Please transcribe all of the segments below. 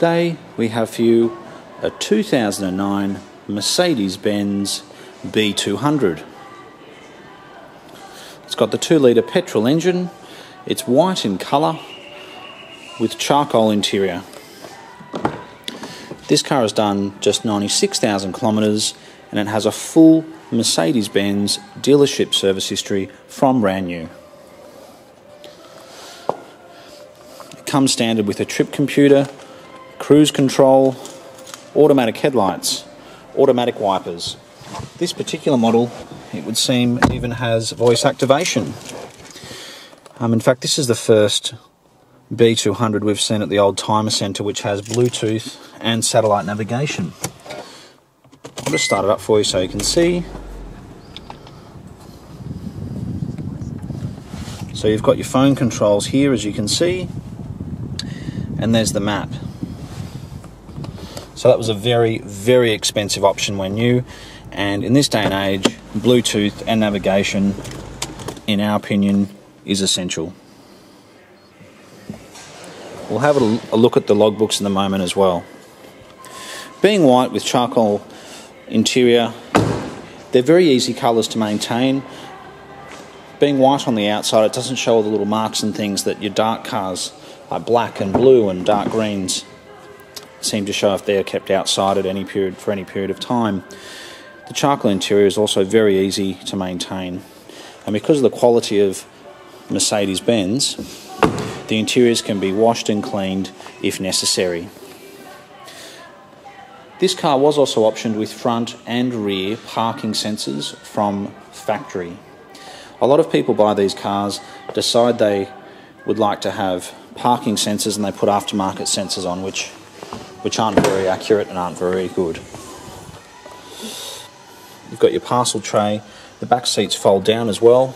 Today we have for you a 2009 Mercedes Benz B200. It's got the 2 litre petrol engine, it's white in colour with charcoal interior. This car has done just 96,000 kilometres and it has a full Mercedes Benz dealership service history from brand new. It comes standard with a trip computer, cruise control, automatic headlights, automatic wipers. This particular model, it would seem, even has voice activation. Um, in fact, this is the first B200 we've seen at the Oldtimer Centre, which has Bluetooth and satellite navigation. I'll just start it up for you so you can see. So you've got your phone controls here, as you can see, and there's the map. So that was a very, very expensive option when new. And in this day and age, Bluetooth and navigation, in our opinion, is essential. We'll have a look at the logbooks in a moment as well. Being white with charcoal interior, they're very easy colours to maintain. Being white on the outside, it doesn't show all the little marks and things that your dark cars, like black and blue and dark greens, seem to show if they're kept outside at any period for any period of time. The charcoal interior is also very easy to maintain, and because of the quality of Mercedes Benz, the interiors can be washed and cleaned if necessary. This car was also optioned with front and rear parking sensors from factory. A lot of people buy these cars, decide they would like to have parking sensors, and they put aftermarket sensors on, which which aren't very accurate and aren't very good. You've got your parcel tray. The back seats fold down as well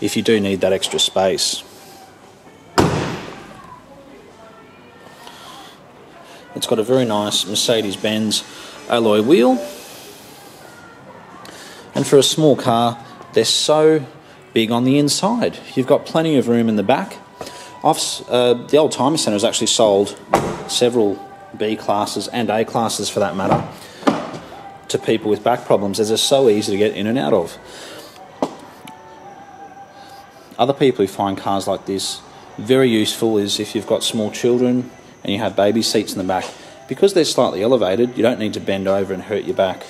if you do need that extra space. It's got a very nice Mercedes-Benz alloy wheel. And for a small car, they're so big on the inside. You've got plenty of room in the back. Uh, the Oldtimer Centre has actually sold several B classes and A classes for that matter to people with back problems as they're so easy to get in and out of. Other people who find cars like this very useful is if you've got small children and you have baby seats in the back. Because they're slightly elevated, you don't need to bend over and hurt your back.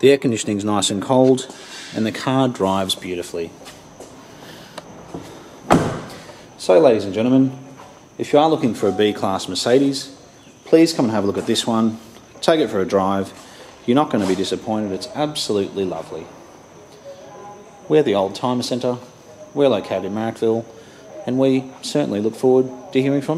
The air conditioning is nice and cold, and the car drives beautifully. So, ladies and gentlemen, if you are looking for a B Class Mercedes, please come and have a look at this one. Take it for a drive. You're not going to be disappointed. It's absolutely lovely. We're the Oldtimer Centre. We're located in Marrickville, and we certainly look forward to hearing from you.